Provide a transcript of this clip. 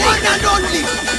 one and only.